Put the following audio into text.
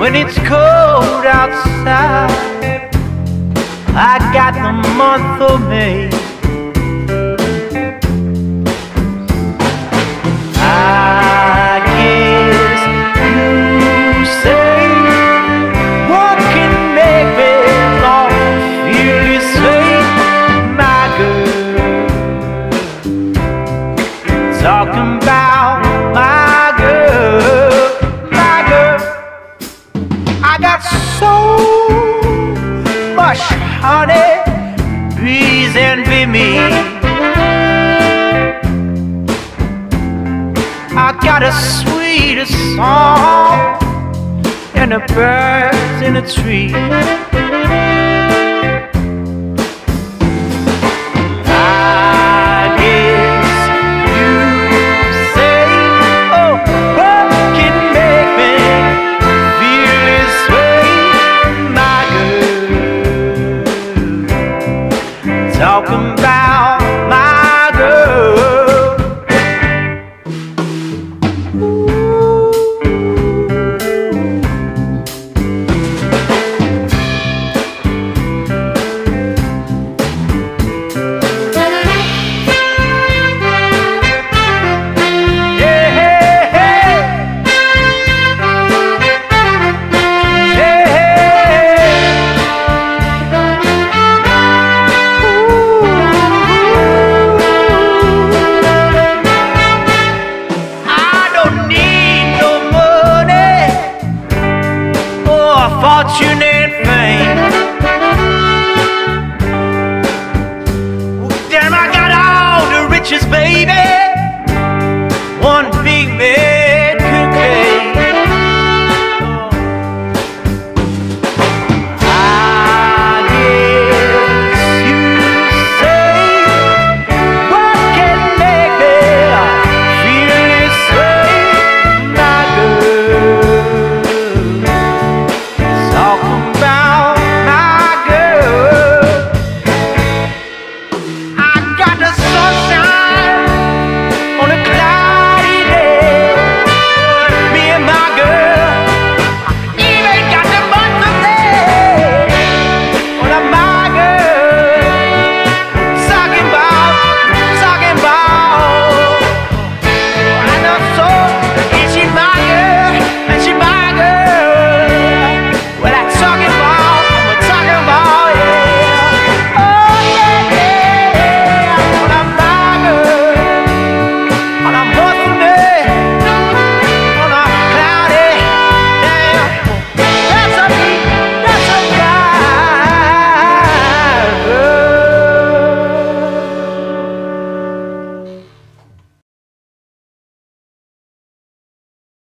When it's cold outside, I got the month of May. I guess you say what can make me this way, my girl. Talking about honey, please envy me. I got a sweeter song and the birds in the tree. Talking about my girl. Fortune and fame. Damn, I got all the riches, baby.